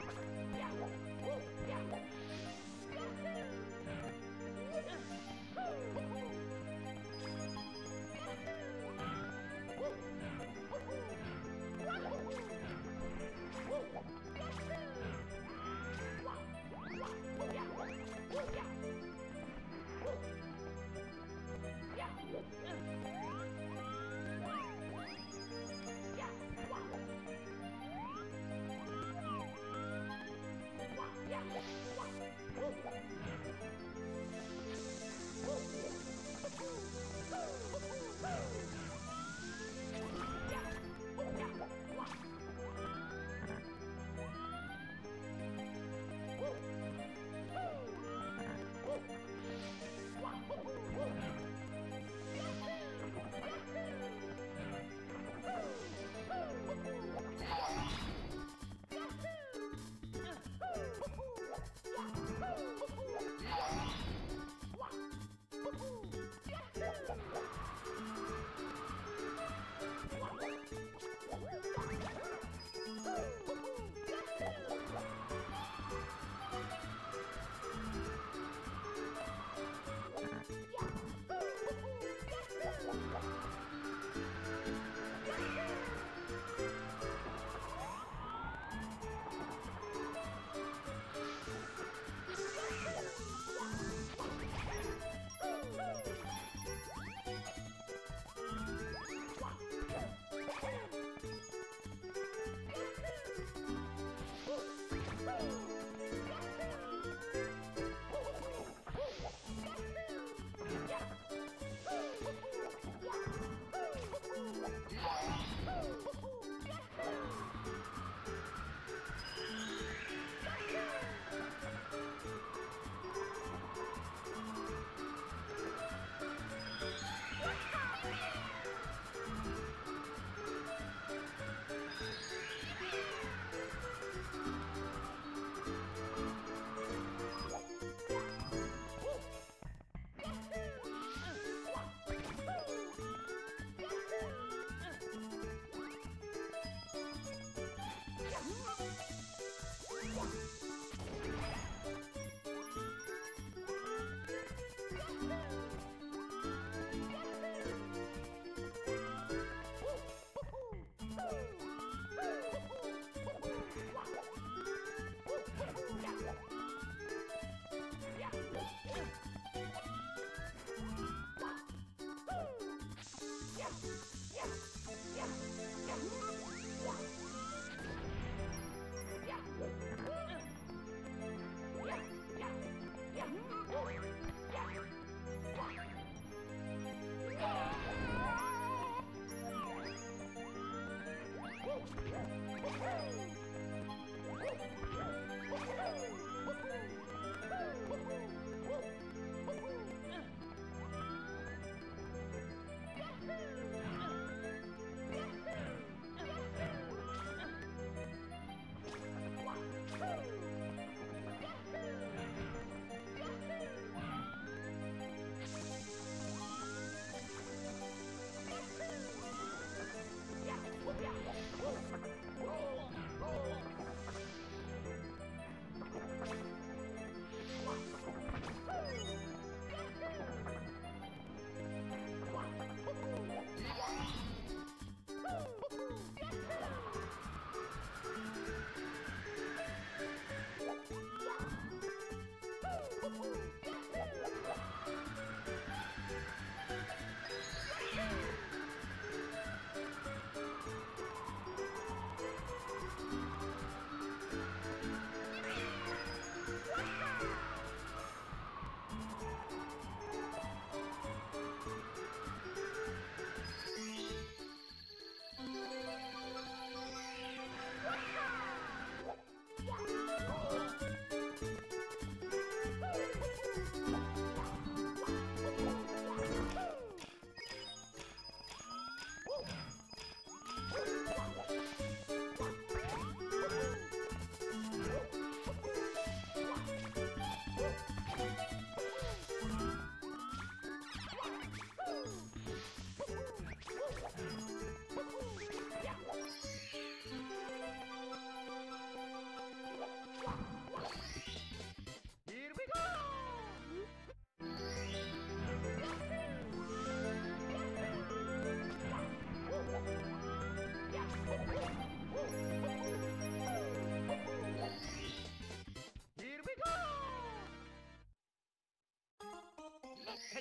Let's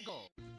Eagle.